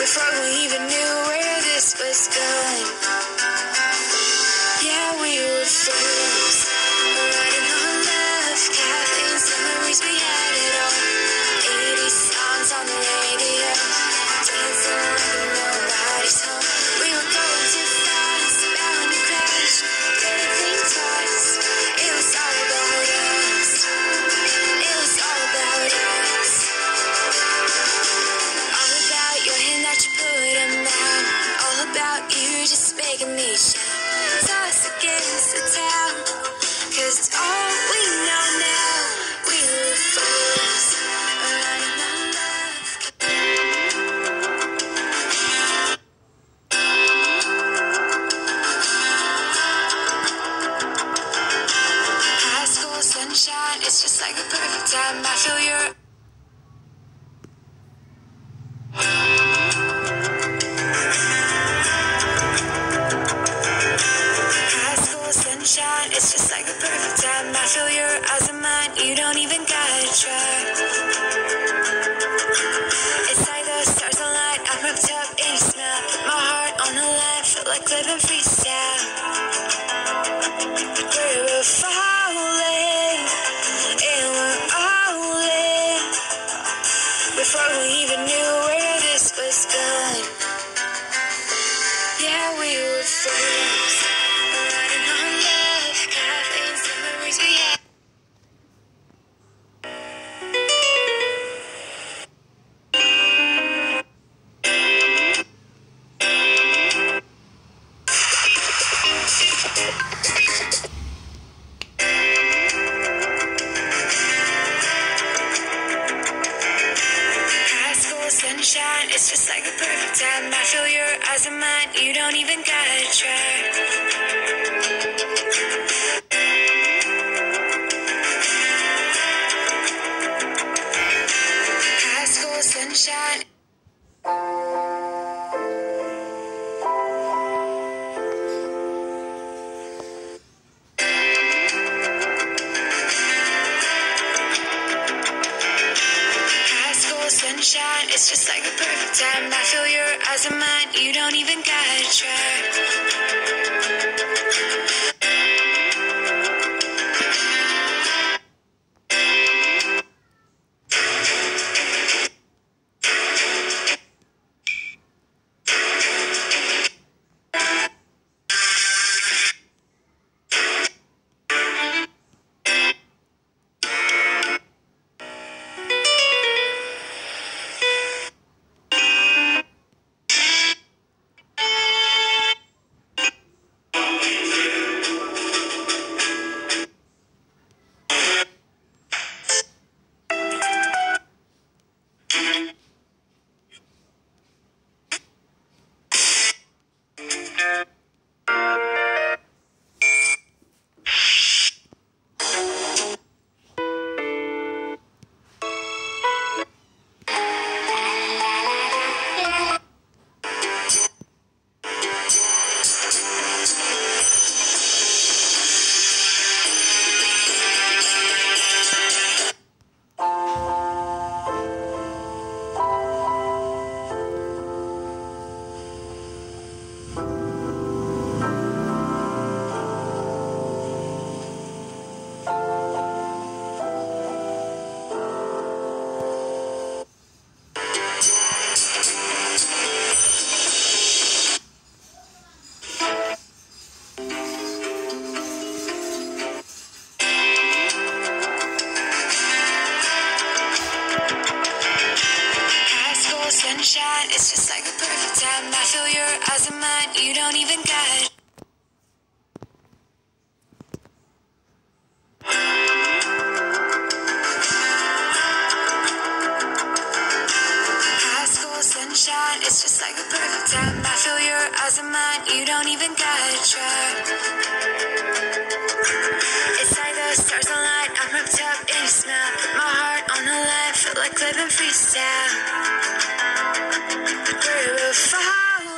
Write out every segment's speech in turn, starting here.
before we even knew where this was going. Yeah, we were failing. don't even gotta try. club and freestyle. We're far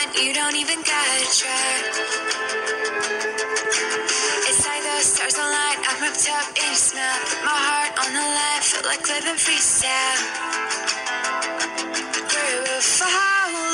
want, you don't even gotta try. It's like the stars align, I'm ripped up in your smile. My heart on the line, feel like living freestyle. We're a fire.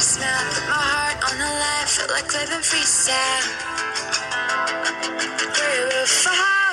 smell. My heart on the line, feel like living freestyle. We were far.